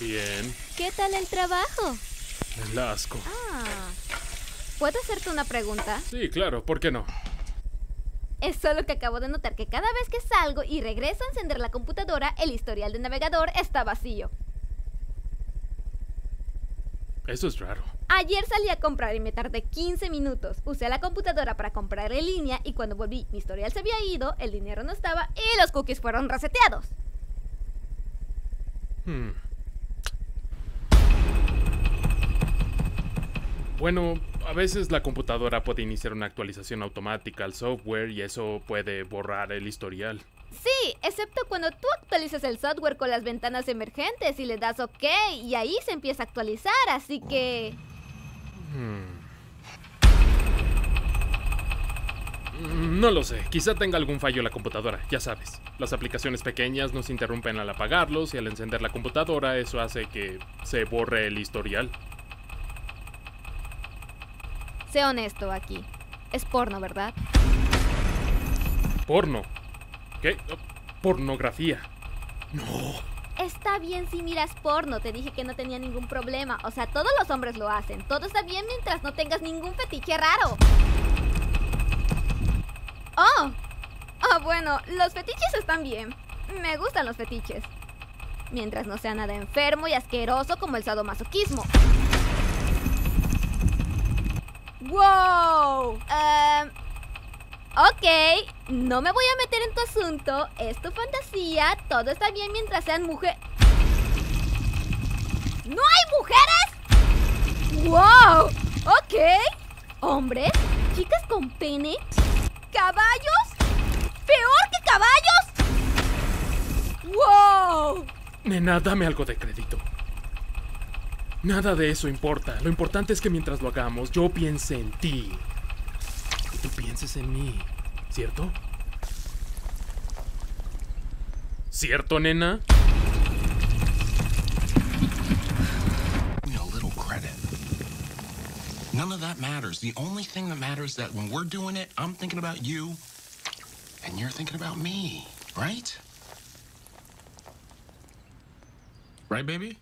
Bien. ¿Qué tal el trabajo? El asco. Ah. ¿Puedo hacerte una pregunta? Sí, claro, ¿por qué no? Es solo que acabo de notar que cada vez que salgo y regreso a encender la computadora, el historial del navegador está vacío. Eso es raro. Ayer salí a comprar y me tardé 15 minutos. Usé la computadora para comprar en línea y cuando volví mi historial se había ido, el dinero no estaba y los cookies fueron reseteados. Hmm. Bueno, a veces la computadora puede iniciar una actualización automática al software y eso puede borrar el historial. Sí, excepto cuando tú actualizas el software con las ventanas emergentes y le das OK y ahí se empieza a actualizar, así que... Hmm. No lo sé, quizá tenga algún fallo la computadora, ya sabes. Las aplicaciones pequeñas nos interrumpen al apagarlos y al encender la computadora eso hace que se borre el historial. Sé honesto aquí. Es porno, ¿verdad? Porno. ¿Qué? Pornografía. No. Está bien si miras porno, te dije que no tenía ningún problema. O sea, todos los hombres lo hacen. Todo está bien mientras no tengas ningún fetiche raro. Oh. Oh, bueno, los fetiches están bien. Me gustan los fetiches. Mientras no sea nada enfermo y asqueroso como el sadomasoquismo. ¡Wow! Em, ok, no me voy a meter en tu asunto. Es tu fantasía. Todo está bien mientras sean mujeres. ¿No hay mujeres? ¡Wow! Ok. ¿Hombres? ¿Chicas con pene? ¿Caballos? ¿Peor que caballos? ¡Wow! Nena, dame algo de crédito. Nada de eso importa. Lo importante es que mientras lo hagamos, yo piense en ti. Y tú pienses en mí. ¿Cierto? ¿Cierto, nena? None of that matters. The only thing that matters is that when we're doing it, I'm thinking about you, and you're thinking about me, right? Right, baby?